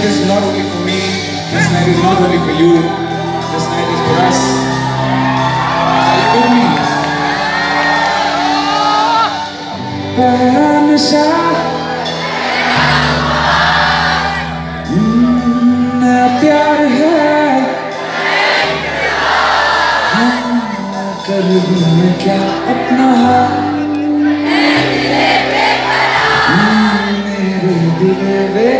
night is not only for me. This night is not only for you. This night is for us. Are you with me? पहला नशा नया प्यार है कर दूँ मैं क्या अपना हम्म, मेरे दिल बेकरार